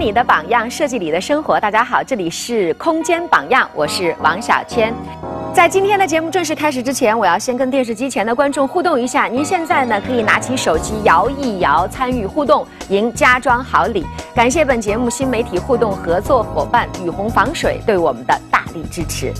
你的榜样，设计里的生活。大家好，这里是空间榜样，我是王小千。在今天的节目正式开始之前，我要先跟电视机前的观众互动一下。您现在呢可以拿起手机摇一摇，参与互动，赢家装好礼。感谢本节目新媒体互动合作伙伴雨虹防水对我们的大力支持。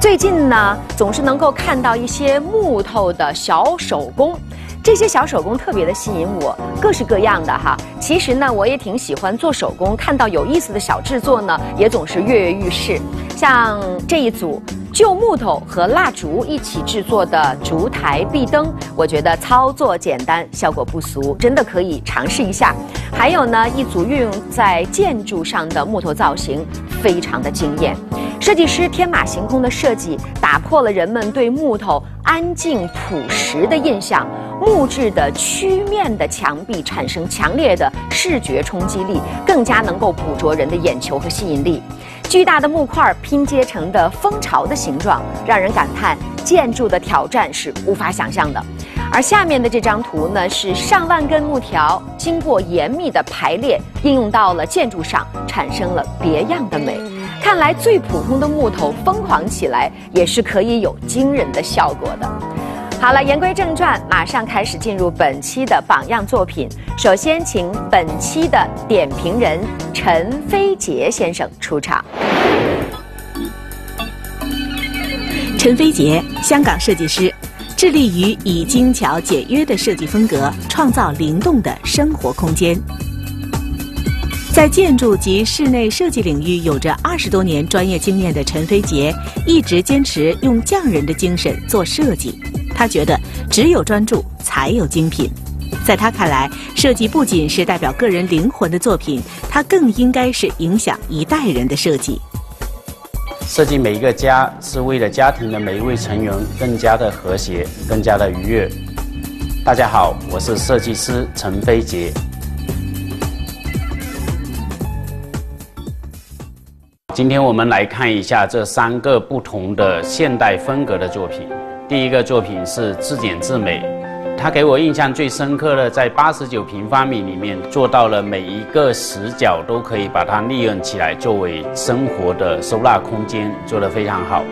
最近呢，总是能够看到一些木头的小手工。这些小手工特别的吸引我，各式各样的哈。其实呢，我也挺喜欢做手工，看到有意思的小制作呢，也总是跃跃欲试。像这一组旧木头和蜡烛一起制作的烛台壁灯，我觉得操作简单，效果不俗，真的可以尝试一下。还有呢，一组运用在建筑上的木头造型，非常的惊艳。设计师天马行空的设计，打破了人们对木头安静朴实的印象。木质的曲面的墙壁产生强烈的视觉冲击力，更加能够捕捉人的眼球和吸引力。巨大的木块拼接成的蜂巢的形状，让人感叹建筑的挑战是无法想象的。而下面的这张图呢，是上万根木条经过严密的排列，应用到了建筑上，产生了别样的美。看来最普通的木头疯狂起来，也是可以有惊人的效果的。好了，言归正传，马上开始进入本期的榜样作品。首先，请本期的点评人陈飞杰先生出场。陈飞杰，香港设计师，致力于以精巧简约的设计风格创造灵动的生活空间。在建筑及室内设计领域有着二十多年专业经验的陈飞杰，一直坚持用匠人的精神做设计。他觉得只有专注才有精品，在他看来，设计不仅是代表个人灵魂的作品，它更应该是影响一代人的设计。设计每一个家，是为了家庭的每一位成员更加的和谐，更加的愉悦。大家好，我是设计师陈飞杰。今天我们来看一下这三个不同的现代风格的作品。第一个作品是自简自美，它给我印象最深刻的，在八十九平方米里面做到了每一个死角都可以把它利用起来，作为生活的收纳空间，做得非常好。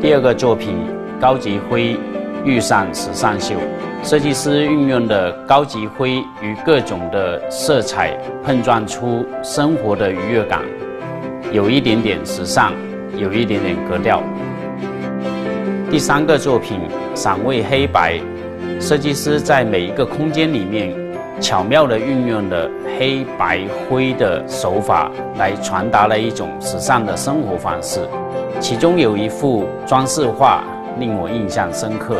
第二个作品高级灰遇上时尚秀，设计师运用的高级灰与各种的色彩碰撞出生活的愉悦感，有一点点时尚，有一点点格调。第三个作品散位黑白，设计师在每一个空间里面巧妙地运用了黑白灰的手法，来传达了一种时尚的生活方式。其中有一幅装饰画令我印象深刻。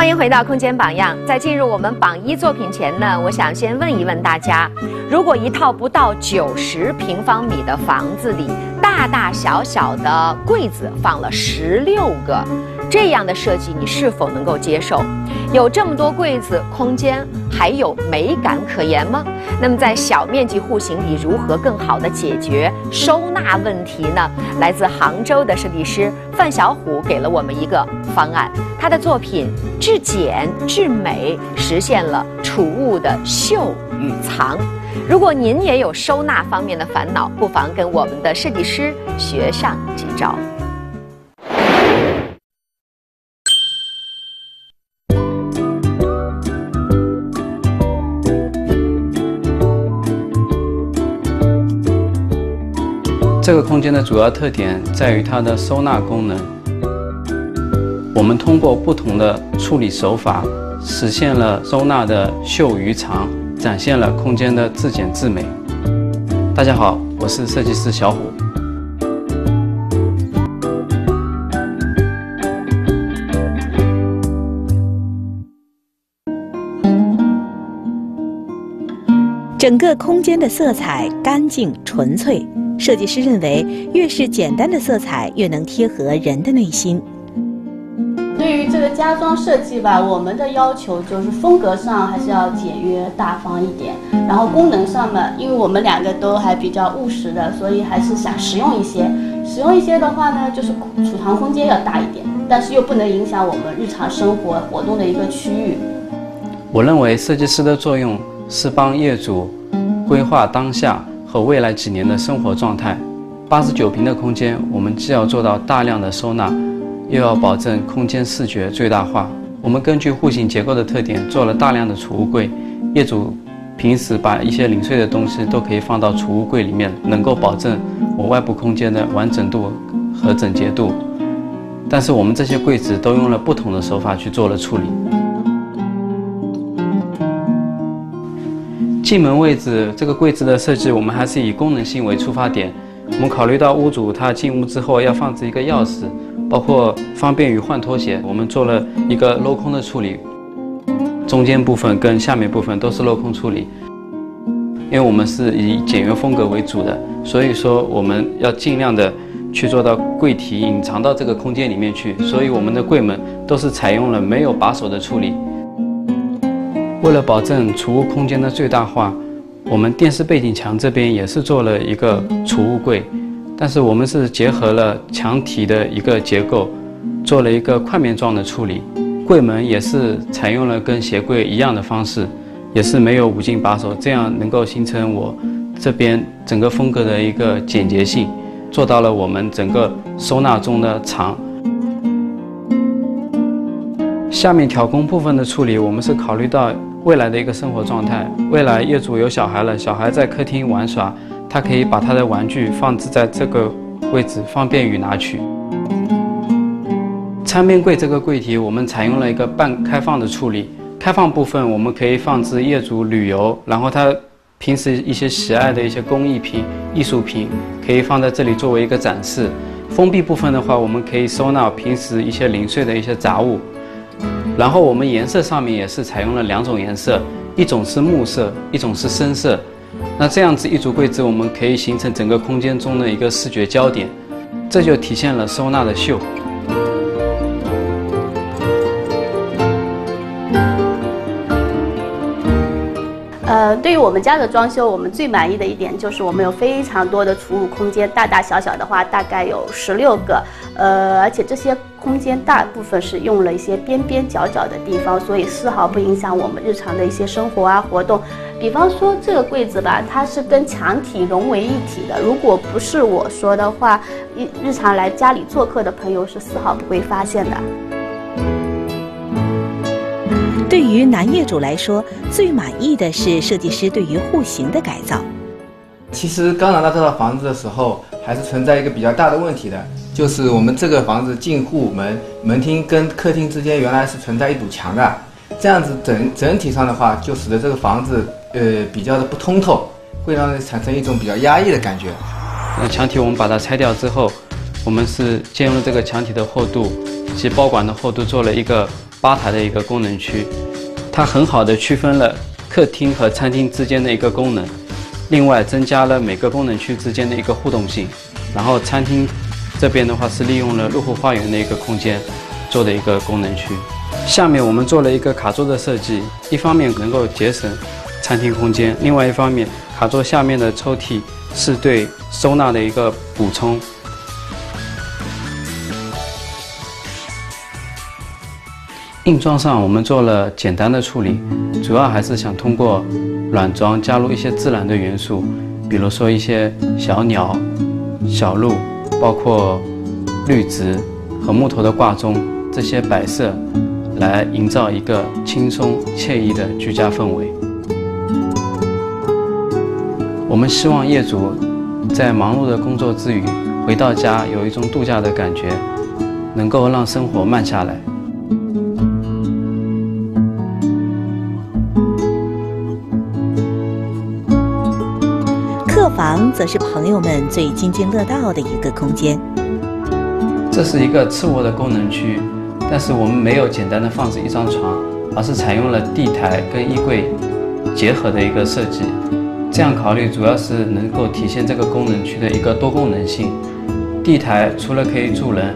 欢迎回到空间榜样。在进入我们榜一作品前呢，我想先问一问大家：如果一套不到九十平方米的房子里，大大小小的柜子放了十六个，这样的设计你是否能够接受？有这么多柜子，空间还有美感可言吗？那么在小面积户型里，如何更好地解决收纳问题呢？来自杭州的设计师范小虎给了我们一个方案，他的作品至简至美，实现了储物的秀与藏。如果您也有收纳方面的烦恼，不妨跟我们的设计师学上几招。这个空间的主要特点在于它的收纳功能。我们通过不同的处理手法，实现了收纳的秀与藏。展现了空间的自简自美。大家好，我是设计师小虎。整个空间的色彩干净纯粹，设计师认为，越是简单的色彩，越能贴合人的内心。对于这个家装设计吧，我们的要求就是风格上还是要简约大方一点，然后功能上嘛，因为我们两个都还比较务实的，所以还是想实用一些。实用一些的话呢，就是储藏空间要大一点，但是又不能影响我们日常生活活动的一个区域。我认为设计师的作用是帮业主规划当下和未来几年的生活状态。八十九平的空间，我们既要做到大量的收纳，又要保证空间视觉最大化。我们根据户型结构的特点，做了大量的储物柜。业主平时把一些零碎的东西都可以放到储物柜里面，能够保证我外部空间的完整度和整洁度。但是我们这些柜子都用了不同的手法去做了处理。进门位置这个柜子的设计，我们还是以功能性为出发点。我们考虑到屋主他进屋之后要放置一个钥匙，包括方便于换拖鞋，我们做了一个镂空的处理。中间部分跟下面部分都是镂空处理。因为我们是以简约风格为主的，所以说我们要尽量的。去做到柜体隐藏到这个空间里面去，所以我们的柜门都是采用了没有把手的处理。为了保证储物空间的最大化，我们电视背景墙这边也是做了一个储物柜，但是我们是结合了墙体的一个结构，做了一个块面状的处理。柜门也是采用了跟鞋柜一样的方式，也是没有五金把手，这样能够形成我这边整个风格的一个简洁性。做到了我们整个收纳中的藏。下面挑空部分的处理，我们是考虑到未来的一个生活状态。未来业主有小孩了，小孩在客厅玩耍，他可以把他的玩具放置在这个位置，方便于拿取。餐边柜这个柜体，我们采用了一个半开放的处理。开放部分，我们可以放置业主旅游，然后他。平时一些喜爱的一些工艺品、艺术品，可以放在这里作为一个展示。封闭部分的话，我们可以收纳平时一些零碎的一些杂物。然后我们颜色上面也是采用了两种颜色，一种是木色，一种是深色。那这样子一组柜子，我们可以形成整个空间中的一个视觉焦点，这就体现了收纳的秀。对于我们家的装修，我们最满意的一点就是我们有非常多的储物空间，大大小小的话大概有十六个，呃，而且这些空间大部分是用了一些边边角角的地方，所以丝毫不影响我们日常的一些生活啊活动。比方说这个柜子吧，它是跟墙体融为一体的，如果不是我说的话，日日常来家里做客的朋友是丝毫不会发现的。对于男业主来说，最满意的是设计师对于户型的改造。其实刚拿到这套房子的时候，还是存在一个比较大的问题的，就是我们这个房子进户门门厅跟客厅之间原来是存在一堵墙的，这样子整整体上的话，就使得这个房子呃比较的不通透，会让人产生一种比较压抑的感觉。那墙体我们把它拆掉之后，我们是借用了这个墙体的厚度以及包管的厚度做了一个。吧台的一个功能区，它很好的区分了客厅和餐厅之间的一个功能，另外增加了每个功能区之间的一个互动性。然后餐厅这边的话是利用了入户花园的一个空间做的一个功能区。下面我们做了一个卡座的设计，一方面能够节省餐厅空间，另外一方面卡座下面的抽屉是对收纳的一个补充。硬装上我们做了简单的处理，主要还是想通过软装加入一些自然的元素，比如说一些小鸟、小鹿，包括绿植和木头的挂钟这些摆设，来营造一个轻松惬意的居家氛围。我们希望业主在忙碌的工作之余，回到家有一种度假的感觉，能够让生活慢下来。房则是朋友们最津津乐道的一个空间。这是一个次卧的功能区，但是我们没有简单的放置一张床，而是采用了地台跟衣柜结合的一个设计。这样考虑主要是能够体现这个功能区的一个多功能性。地台除了可以住人，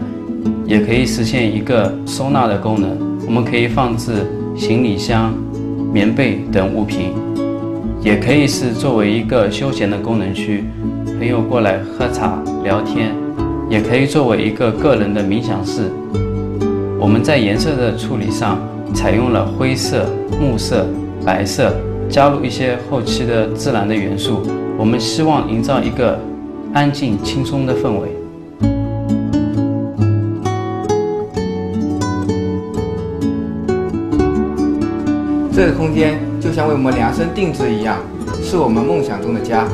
也可以实现一个收纳的功能。我们可以放置行李箱、棉被等物品。也可以是作为一个休闲的功能区，朋友过来喝茶聊天，也可以作为一个个人的冥想室。我们在颜色的处理上采用了灰色、木色、白色加入一些后期的自然的元素，我们希望营造一个安静轻松的氛围。这个空间就像为我们量身定制一样，是我们梦想中的家。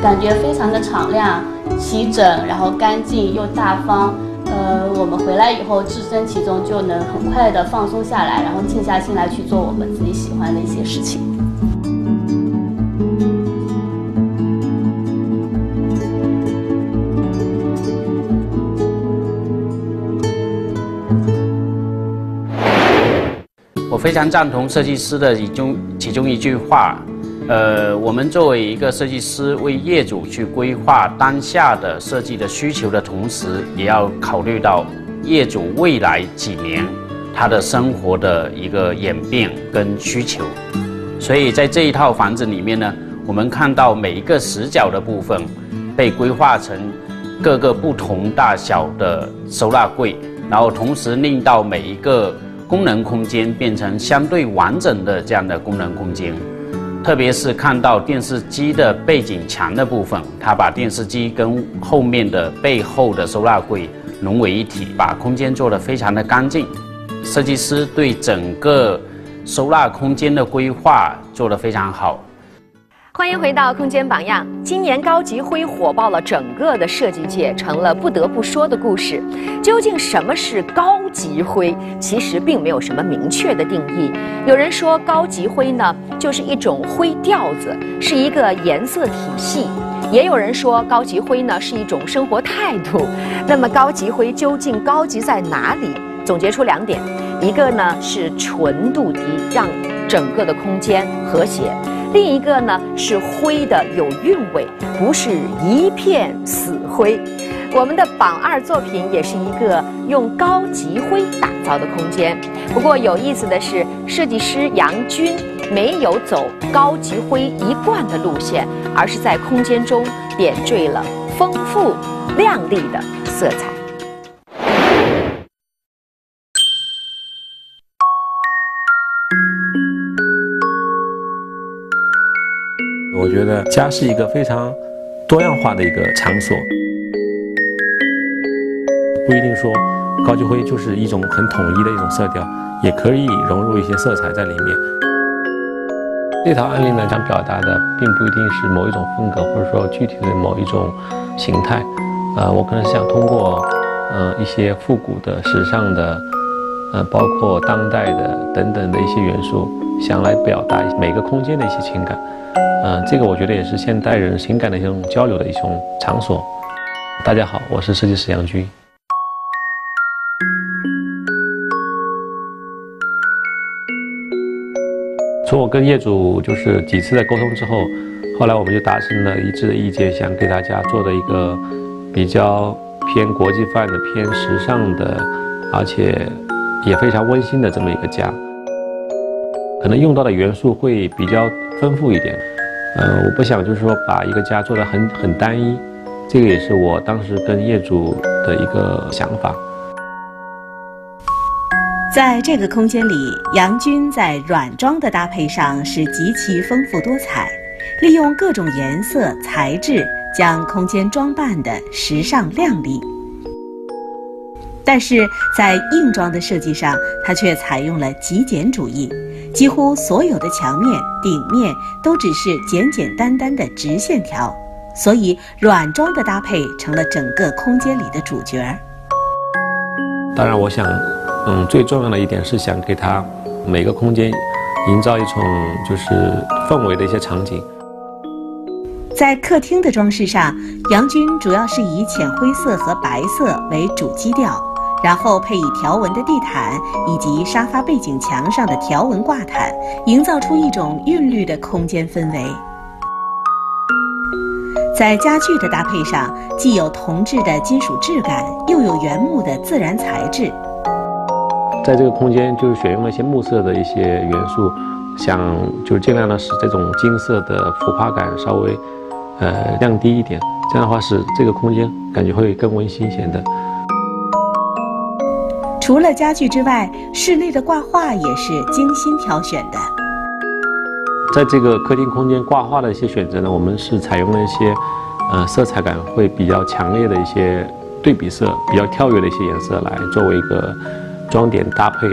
感觉非常的敞亮、齐整，然后干净又大方。呃，我们回来以后置身其中，就能很快的放松下来，然后静下心来去做我们自己喜欢的一些事情。非常赞同设计师的其中其中一句话，呃，我们作为一个设计师，为业主去规划当下的设计的需求的同时，也要考虑到业主未来几年他的生活的一个演变跟需求。所以在这一套房子里面呢，我们看到每一个死角的部分被规划成各个不同大小的收纳柜，然后同时令到每一个。功能空间变成相对完整的这样的功能空间，特别是看到电视机的背景墙的部分，它把电视机跟后面的背后的收纳柜融为一体，把空间做得非常的干净。设计师对整个收纳空间的规划做得非常好。欢迎回到空间榜样。今年高级灰火爆了整个的设计界，成了不得不说的故事。究竟什么是高级灰？其实并没有什么明确的定义。有人说高级灰呢，就是一种灰调子，是一个颜色体系；也有人说高级灰呢是一种生活态度。那么高级灰究竟高级在哪里？总结出两点：一个呢是纯度低，让整个的空间和谐。另一个呢是灰的有韵味，不是一片死灰。我们的榜二作品也是一个用高级灰打造的空间。不过有意思的是，设计师杨军没有走高级灰一贯的路线，而是在空间中点缀了丰富亮丽的色彩。我觉得家是一个非常多样化的一个场所，不一定说高级灰就是一种很统一的一种色调，也可以融入一些色彩在里面。这套案例呢，想表达的并不一定是某一种风格，或者说具体的某一种形态。呃，我可能想通过呃一些复古的、时尚的，呃，包括当代的等等的一些元素，想来表达每个空间的一些情感。嗯，这个我觉得也是现代人情感的一种交流的一种场所。大家好，我是设计师杨军。从我跟业主就是几次的沟通之后，后来我们就达成了一致的意见，想给大家做的一个比较偏国际范的、偏时尚的，而且也非常温馨的这么一个家。可能用到的元素会比较丰富一点。呃，我不想就是说把一个家做得很很单一，这个也是我当时跟业主的一个想法。在这个空间里，杨军在软装的搭配上是极其丰富多彩，利用各种颜色材质将空间装扮的时尚亮丽。但是在硬装的设计上，他却采用了极简主义。几乎所有的墙面、顶面都只是简简单单的直线条，所以软装的搭配成了整个空间里的主角。当然，我想，嗯，最重要的一点是想给他每个空间营造一种就是氛围的一些场景。在客厅的装饰上，杨军主要是以浅灰色和白色为主基调。然后配以条纹的地毯，以及沙发背景墙上的条纹挂毯，营造出一种韵律的空间氛围。在家具的搭配上，既有铜制的金属质感，又有原木的自然材质。在这个空间，就是选用了一些木色的一些元素，想就是尽量的使这种金色的浮夸感稍微，呃，降低一点。这样的话，使这个空间感觉会更温馨显得。除了家具之外，室内的挂画也是精心挑选的。在这个客厅空间挂画的一些选择呢，我们是采用了一些，呃，色彩感会比较强烈的一些对比色，比较跳跃的一些颜色来作为一个装点搭配，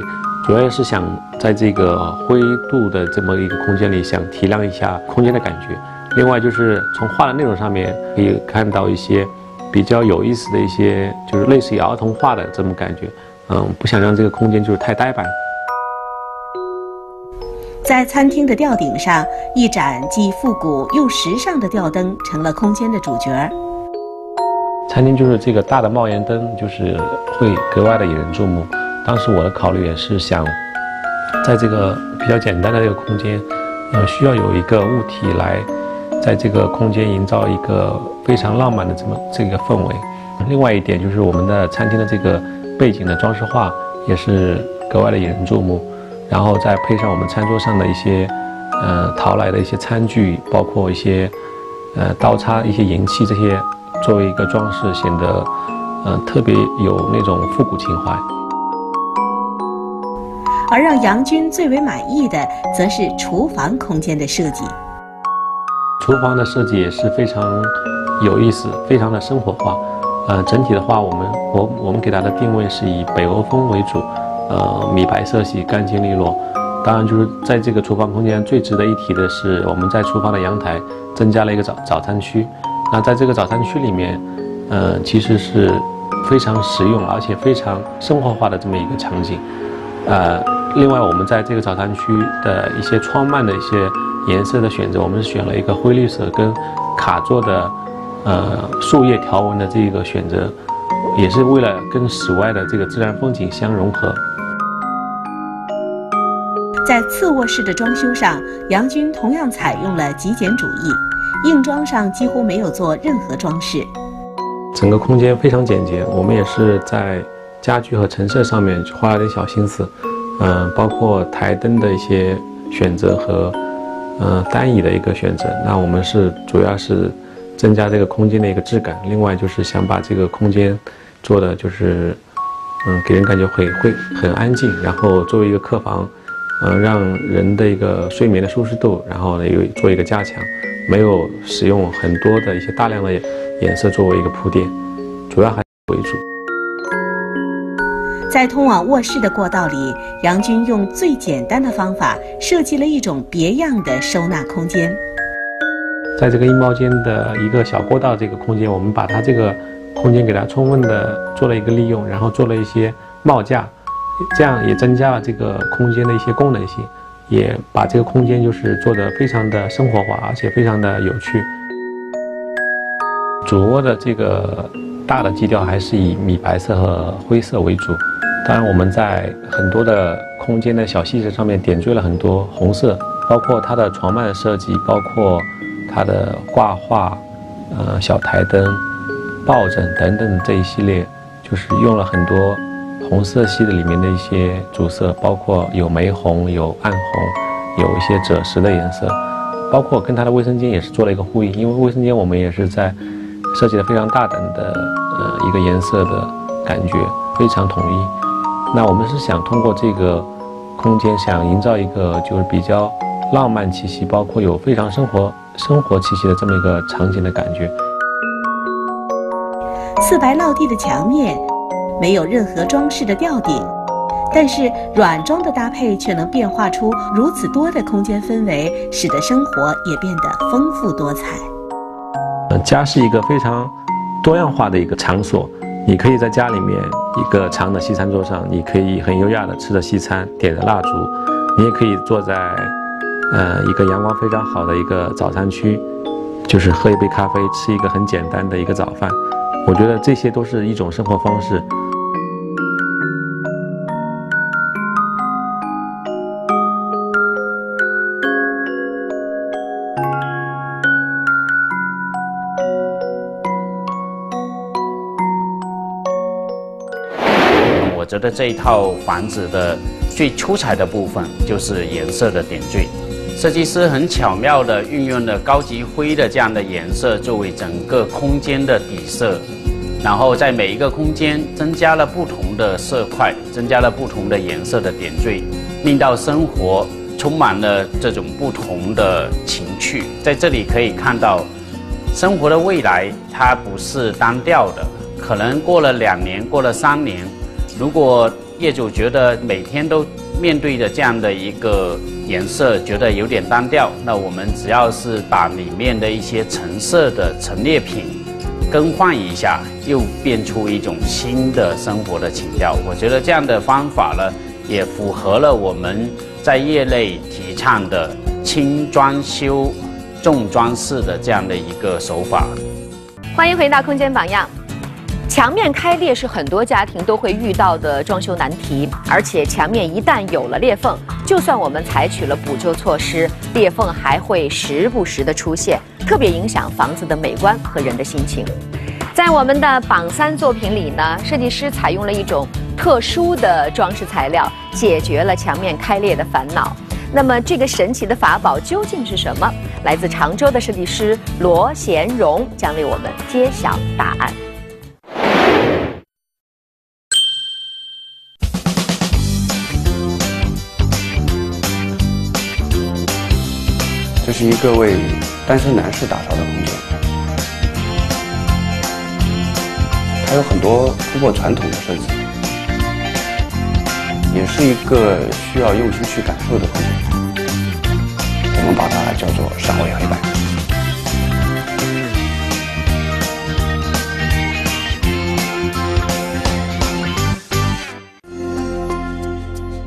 主要是想在这个灰度的这么一个空间里，想提亮一下空间的感觉。另外就是从画的内容上面可以看到一些比较有意思的一些，就是类似于儿童画的这种感觉，嗯，不想让这个空间就是太呆板。在餐厅的吊顶上，一盏既复古又时尚的吊灯成了空间的主角。餐厅就是这个大的帽檐灯，就是会格外的引人注目。当时我的考虑也是想，在这个比较简单的这个空间，呃，需要有一个物体来，在这个空间营造一个非常浪漫的这么这个氛围。另外一点就是我们的餐厅的这个背景的装饰画也是格外的引人注目。然后再配上我们餐桌上的一些，呃，淘来的一些餐具，包括一些，呃，刀叉、一些银器这些，作为一个装饰，显得，呃，特别有那种复古情怀。而让杨军最为满意的，则是厨房空间的设计。厨房的设计也是非常有意思，非常的生活化。呃，整体的话，我们我我们给它的定位是以北欧风为主。呃，米白色系，干净利落。当然，就是在这个厨房空间最值得一提的是，我们在厨房的阳台增加了一个早早餐区。那在这个早餐区里面，呃，其实是非常实用而且非常生活化的这么一个场景。呃，另外，我们在这个早餐区的一些窗幔的一些颜色的选择，我们是选了一个灰绿色跟卡座的呃树叶条纹的这个选择，也是为了跟室外的这个自然风景相融合。在次卧室的装修上，杨军同样采用了极简主义，硬装上几乎没有做任何装饰。整个空间非常简洁，我们也是在家具和陈设上面花了点小心思，嗯，包括台灯的一些选择和嗯单椅的一个选择。那我们是主要是增加这个空间的一个质感，另外就是想把这个空间做的就是嗯给人感觉会会很安静，然后作为一个客房。嗯，让人的一个睡眠的舒适度，然后呢，有做一个加强，没有使用很多的一些大量的颜色作为一个铺垫，主要还为主。在通往卧室的过道里，杨军用最简单的方法设计了一种别样的收纳空间。在这个衣帽间的一个小过道这个空间，我们把它这个空间给它充分的做了一个利用，然后做了一些帽架。这样也增加了这个空间的一些功能性，也把这个空间就是做得非常的生活化，而且非常的有趣。主卧的这个大的基调还是以米白色和灰色为主，当然我们在很多的空间的小细节上面点缀了很多红色，包括它的床幔的设计，包括它的挂画、呃小台灯、抱枕等等这一系列，就是用了很多。红色系的里面的一些主色，包括有玫红、有暗红，有一些赭石的颜色，包括跟它的卫生间也是做了一个呼应，因为卫生间我们也是在设计的非常大胆的呃一个颜色的感觉，非常统一。那我们是想通过这个空间，想营造一个就是比较浪漫气息，包括有非常生活生活气息的这么一个场景的感觉。四白落地的墙面。没有任何装饰的吊顶，但是软装的搭配却能变化出如此多的空间氛围，使得生活也变得丰富多彩。呃，家是一个非常多样化的一个场所，你可以在家里面一个长的西餐桌上，你可以很优雅的吃着西餐，点着蜡烛；你也可以坐在呃一个阳光非常好的一个早餐区，就是喝一杯咖啡，吃一个很简单的一个早饭。我觉得这些都是一种生活方式。我觉得这一套房子的最出彩的部分就是颜色的点缀，设计师很巧妙地运用了高级灰的这样的颜色作为整个空间的底色，然后在每一个空间增加了不同的色块，增加了不同的颜色的点缀，令到生活充满了这种不同的情趣。在这里可以看到，生活的未来它不是单调的，可能过了两年，过了三年，如果业主觉得每天都面对着这样的一个颜色，觉得有点单调，那我们只要是把里面的一些橙色的陈列品更换一下，又变出一种新的生活的情调。我觉得这样的方法呢，也符合了我们在业内提倡的轻装修、重装饰的这样的一个手法。欢迎回到空间榜样。墙面开裂是很多家庭都会遇到的装修难题，而且墙面一旦有了裂缝，就算我们采取了补救措施，裂缝还会时不时的出现，特别影响房子的美观和人的心情。在我们的榜三作品里呢，设计师采用了一种特殊的装饰材料，解决了墙面开裂的烦恼。那么，这个神奇的法宝究竟是什么？来自常州的设计师罗贤荣将为我们揭晓答案。是一个为单身男士打造的空间，它有很多突破传统的设计，也是一个需要用心去感受的空间。我们把它叫做上位黑白。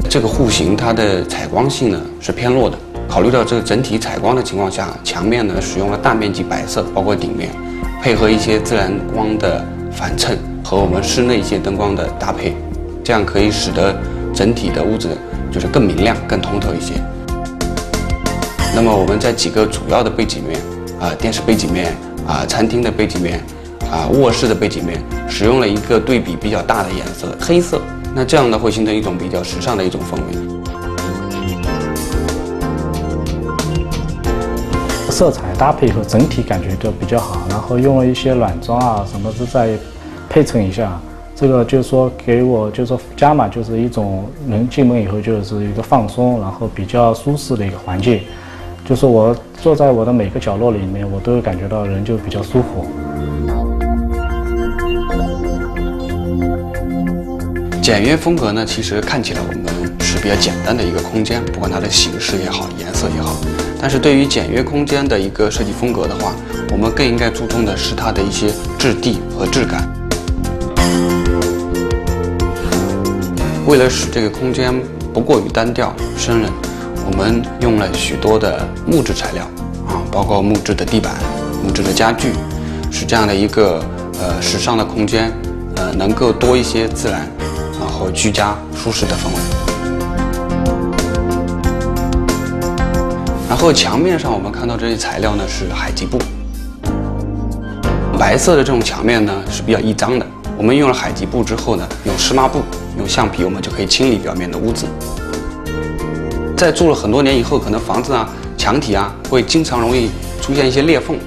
这个户型它的采光性呢是偏弱的。考虑到这个整体采光的情况下，墙面呢使用了大面积白色，包括顶面，配合一些自然光的反衬和我们室内一些灯光的搭配，这样可以使得整体的屋子就是更明亮、更通透一些。那么我们在几个主要的背景面啊，电视背景面啊，餐厅的背景面啊，卧室的背景面，使用了一个对比比较大的颜色黑色，那这样呢会形成一种比较时尚的一种氛围。色彩搭配和整体感觉都比较好，然后用了一些软装啊什么的再配衬一下，这个就是说给我就是说家嘛，就是一种人进门以后就是一个放松，然后比较舒适的一个环境，就是我坐在我的每个角落里面，我都会感觉到人就比较舒服。简约风格呢，其实看起来我们是比较简单的一个空间，不管它的形式也好，颜色也好。但是对于简约空间的一个设计风格的话，我们更应该注重的是它的一些质地和质感。为了使这个空间不过于单调生冷，我们用了许多的木质材料啊，包括木质的地板、木质的家具，使这样的一个呃时尚的空间，呃能够多一些自然，然后居家舒适的氛围。后墙面上我们看到这些材料呢是海基布，白色的这种墙面呢是比较易脏的。我们用了海基布之后呢，用湿抹布、用橡皮，我们就可以清理表面的污渍。在住了很多年以后，可能房子啊、墙体啊会经常容易出现一些裂缝。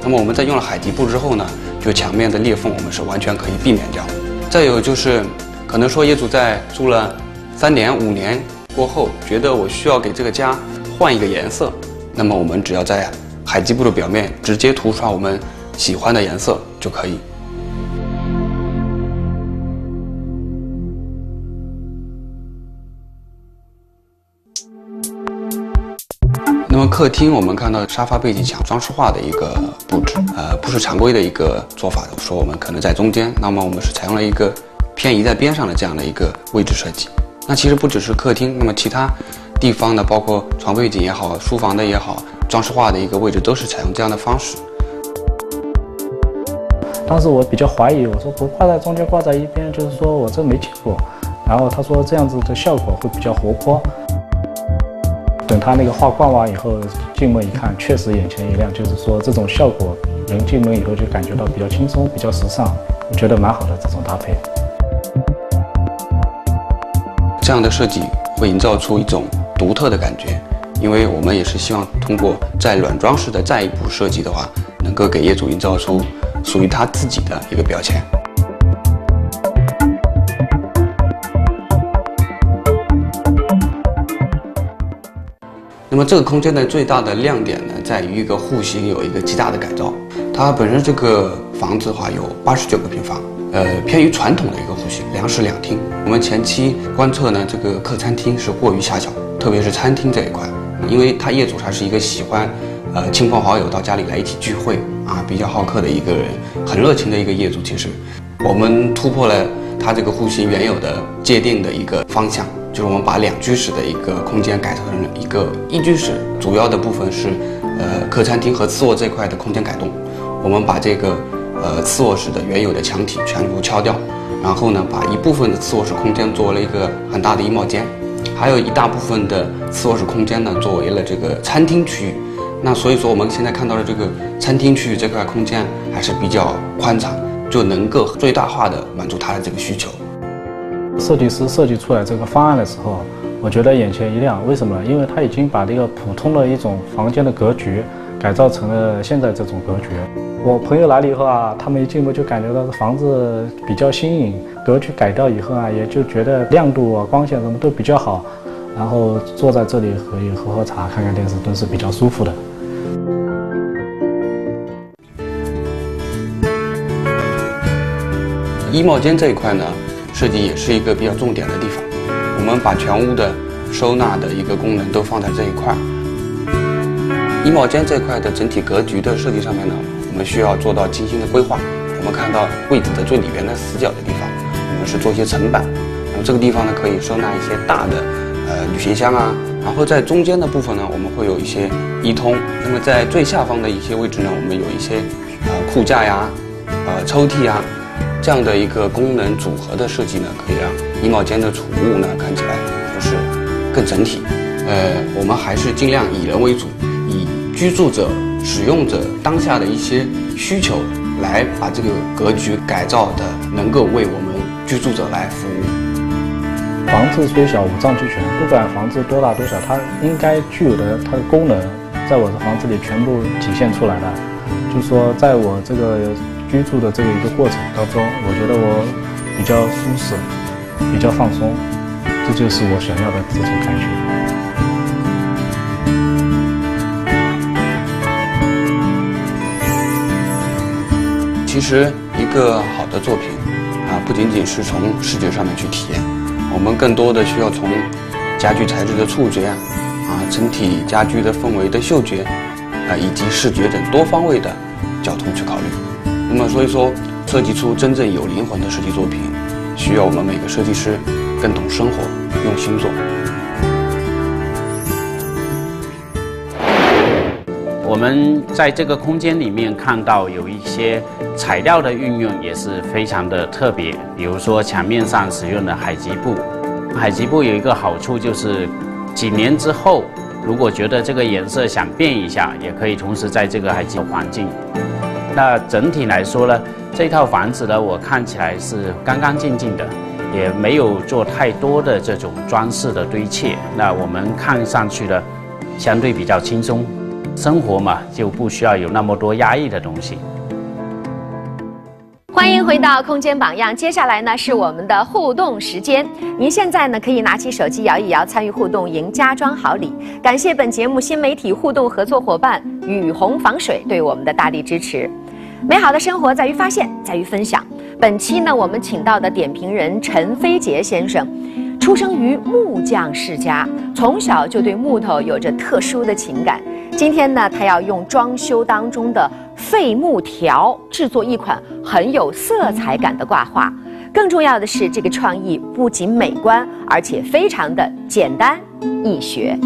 那么我们在用了海基布之后呢，就墙面的裂缝我们是完全可以避免掉。再有就是，可能说业主在住了三年、五年过后，觉得我需要给这个家。换一个颜色，那么我们只要在海基布的表面直接涂刷我们喜欢的颜色就可以。那么客厅我们看到沙发背景墙装饰画的一个布置，呃，不是常规的一个做法，说我们可能在中间，那么我们是采用了一个偏移在边上的这样的一个位置设计。那其实不只是客厅，那么其他。地方的，包括床背景也好，书房的也好，装饰画的一个位置都是采用这样的方式。当时我比较怀疑，我说不挂在中间，挂在一边，就是说我这没见过。然后他说这样子的效果会比较活泼。等他那个画挂完以后，进门一看，确实眼前一亮，就是说这种效果，人进门以后就感觉到比较轻松，比较时尚，我觉得蛮好的这种搭配。这样的设计会营造出一种。独特的感觉，因为我们也是希望通过在软装饰的再一步设计的话，能够给业主营造出属于他自己的一个标签。那么这个空间的最大的亮点呢，在于一个户型有一个极大的改造。它本身这个房子的话有八十九个平方，呃，偏于传统的一个户型，两室两厅。我们前期观测呢，这个客餐厅是过于狭小，特别是餐厅这一块，因为他业主他是一个喜欢，呃，亲朋好友到家里来一起聚会啊，比较好客的一个人，很热情的一个业主。其实，我们突破了他这个户型原有的界定的一个方向。就是我们把两居室的一个空间改成了一个一居室，主要的部分是，呃，客餐厅和次卧这块的空间改动。我们把这个，呃，次卧室的原有的墙体全部敲掉，然后呢，把一部分的次卧室空间作为了一个很大的衣帽间，还有一大部分的次卧室空间呢，作为了这个餐厅区域。那所以说，我们现在看到的这个餐厅区域这块空间还是比较宽敞，就能够最大化的满足他的这个需求。设计师设计出来这个方案的时候，我觉得眼前一亮。为什么呢？因为他已经把这个普通的一种房间的格局改造成了现在这种格局。我朋友来了以后啊，他们一进门就感觉到这房子比较新颖，格局改掉以后啊，也就觉得亮度啊、光线什么都比较好。然后坐在这里可以喝喝茶、看看电视，都是比较舒服的。衣帽间这一块呢？设计也是一个比较重点的地方，我们把全屋的收纳的一个功能都放在这一块。衣帽间这块的整体格局的设计上面呢，我们需要做到精心的规划。我们看到柜子的最里边的死角的地方，我们是做一些层板，那么这个地方呢可以收纳一些大的呃旅行箱啊。然后在中间的部分呢，我们会有一些衣通。那么在最下方的一些位置呢，我们有一些呃裤架呀，呃抽屉呀。这样的一个功能组合的设计呢，可以让衣帽间的储物呢看起来就是更整体。呃，我们还是尽量以人为主，居住者、使用者当下的一些需求来把这个格局改造的能够为我们居住者来服务。房子虽小五脏俱全，不管房子多大多小，它应该具有的它的功能，在我的房子里全部体现出来了。就说在我这个。居住的这个一个过程当中，我觉得我比较舒适，比较放松，这就是我想要的这种感觉。其实，一个好的作品啊，不仅仅是从视觉上面去体验，我们更多的需要从家具材质的触觉啊，整体家居的氛围的嗅觉啊，以及视觉等多方位的角度去考虑。那么，所以说，设计出真正有灵魂的设计作品，需要我们每个设计师更懂生活，用心做。我们在这个空间里面看到有一些材料的运用也是非常的特别，比如说墙面上使用的海吉布。海吉布有一个好处就是，几年之后，如果觉得这个颜色想变一下，也可以同时在这个海吉环境。那整体来说呢，这套房子呢，我看起来是干干净净的，也没有做太多的这种装饰的堆砌。那我们看上去呢，相对比较轻松，生活嘛就不需要有那么多压抑的东西。欢迎回到空间榜样，接下来呢是我们的互动时间。您现在呢可以拿起手机摇一摇，参与互动，赢家装好礼。感谢本节目新媒体互动合作伙伴雨虹防水对我们的大力支持。美好的生活在于发现，在于分享。本期呢，我们请到的点评人陈飞杰先生，出生于木匠世家，从小就对木头有着特殊的情感。今天呢，他要用装修当中的废木条制作一款很有色彩感的挂画。更重要的是，这个创意不仅美观，而且非常的简单易学。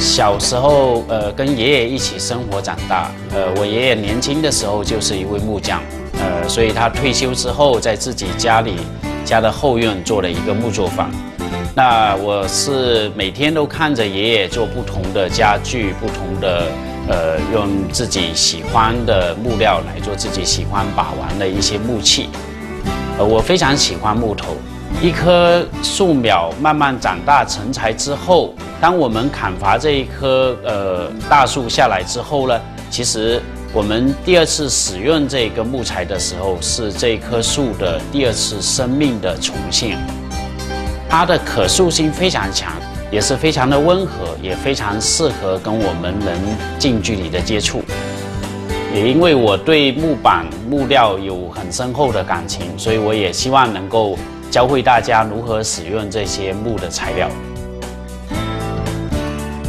小时候，呃，跟爷爷一起生活长大。呃，我爷爷年轻的时候就是一位木匠，呃，所以他退休之后在自己家里家的后院做了一个木作坊。那我是每天都看着爷爷做不同的家具，不同的，呃，用自己喜欢的木料来做自己喜欢把玩的一些木器。呃，我非常喜欢木头。一棵树苗慢慢长大成材之后。当我们砍伐这一棵呃大树下来之后呢，其实我们第二次使用这个木材的时候，是这棵树的第二次生命的重现。它的可塑性非常强，也是非常的温和，也非常适合跟我们人近距离的接触。也因为我对木板木料有很深厚的感情，所以我也希望能够教会大家如何使用这些木的材料。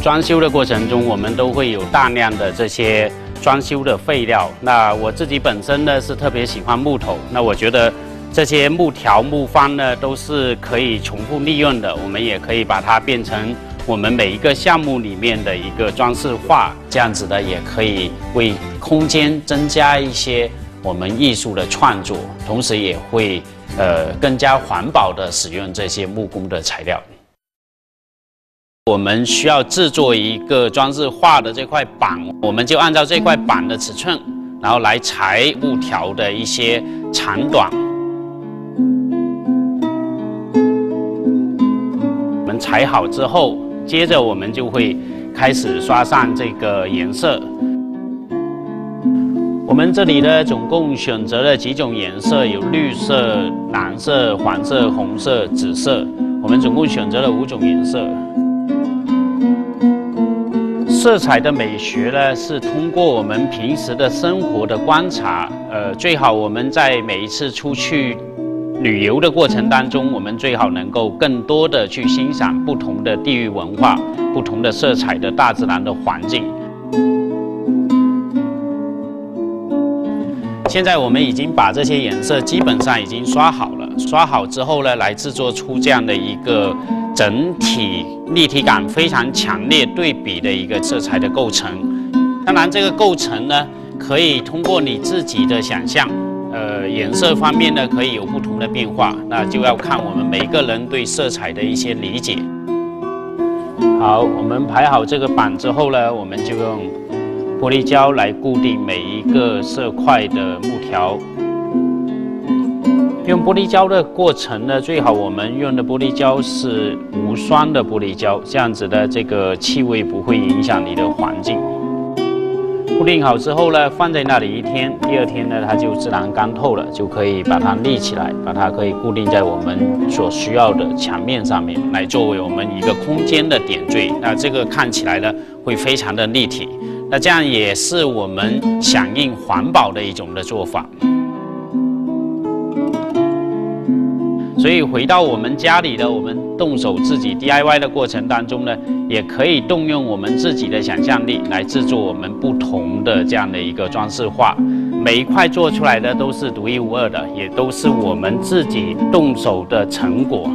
装修的过程中，我们都会有大量的这些。装修的废料，那我自己本身呢是特别喜欢木头，那我觉得这些木条、木方呢都是可以重复利用的，我们也可以把它变成我们每一个项目里面的一个装饰画，这样子呢也可以为空间增加一些我们艺术的创作，同时也会呃更加环保的使用这些木工的材料。我们需要制作一个装饰画的这块板，我们就按照这块板的尺寸，然后来裁木条的一些长短。我们裁好之后，接着我们就会开始刷上这个颜色。我们这里呢，总共选择了几种颜色，有绿色、蓝色、黄色、红色、紫色。我们总共选择了五种颜色。色彩的美学呢，是通过我们平时的生活的观察，呃，最好我们在每一次出去旅游的过程当中，我们最好能够更多的去欣赏不同的地域文化、不同的色彩的大自然的环境。现在我们已经把这些颜色基本上已经刷好了，刷好之后呢，来制作出这样的一个。整体立体感非常强烈，对比的一个色彩的构成。当然，这个构成呢，可以通过你自己的想象，呃，颜色方面呢，可以有不同的变化。那就要看我们每个人对色彩的一些理解。好，我们排好这个板之后呢，我们就用玻璃胶来固定每一个色块的木条。用玻璃胶的过程呢，最好我们用的玻璃胶是无酸的玻璃胶，这样子的这个气味不会影响你的环境。固定好之后呢，放在那里一天，第二天呢它就自然干透了，就可以把它立起来，把它可以固定在我们所需要的墙面上面，来作为我们一个空间的点缀。那这个看起来呢会非常的立体，那这样也是我们响应环保的一种的做法。所以回到我们家里的，我们动手自己 DIY 的过程当中呢，也可以动用我们自己的想象力来制作我们不同的这样的一个装饰画。每一块做出来的都是独一无二的，也都是我们自己动手的成果。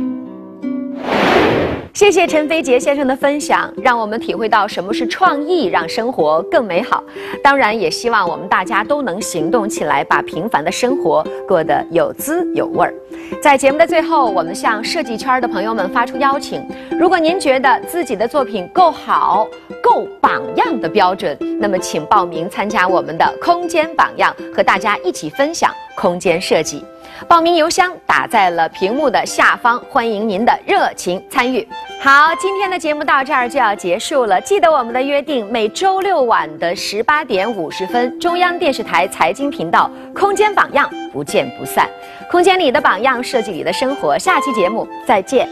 谢谢陈飞杰先生的分享，让我们体会到什么是创意，让生活更美好。当然，也希望我们大家都能行动起来，把平凡的生活过得有滋有味儿。在节目的最后，我们向设计圈的朋友们发出邀请：如果您觉得自己的作品够好、够榜样的标准，那么请报名参加我们的空间榜样，和大家一起分享空间设计。报名邮箱打在了屏幕的下方，欢迎您的热情参与。好，今天的节目到这儿就要结束了，记得我们的约定，每周六晚的十八点五十分，中央电视台财经频道《空间榜样》不见不散。空间里的榜样，设计里的生活。下期节目再见。